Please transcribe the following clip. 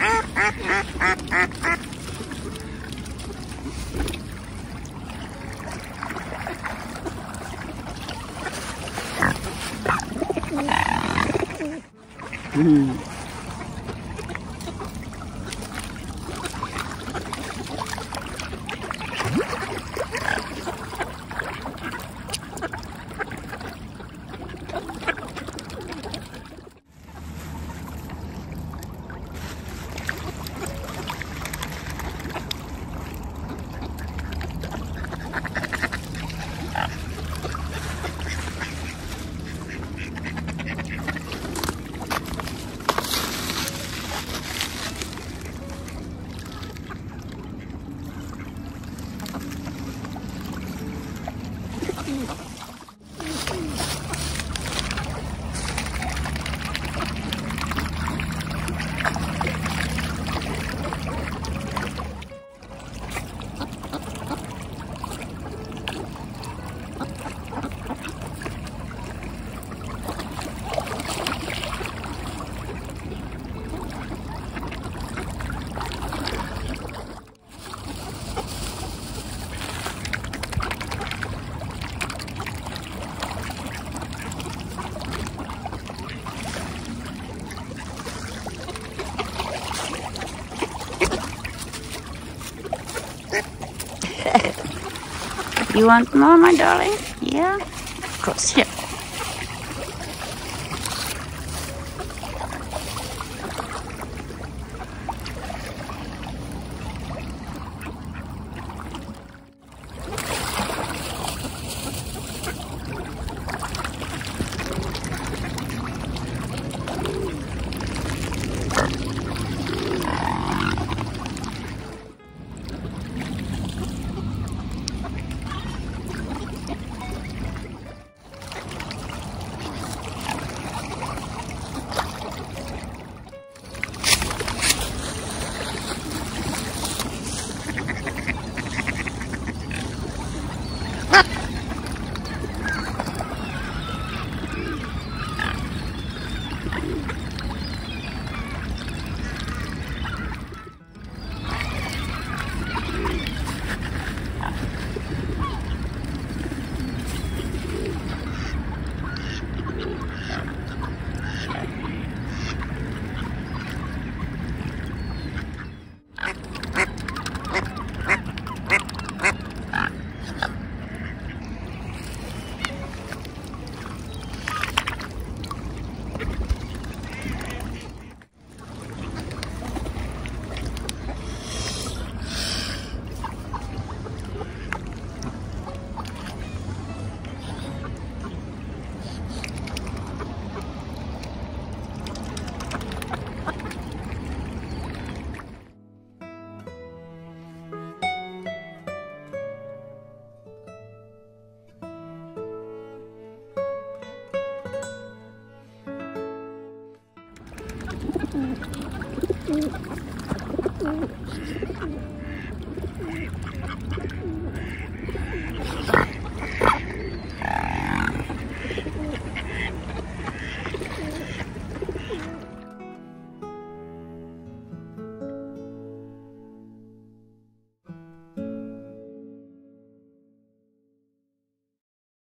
Ah, ah, ah, ah, ah. Mm-hmm. You want more, my darling? Yeah? Of course, yeah. Thank you.